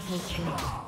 turret has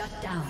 Shut down.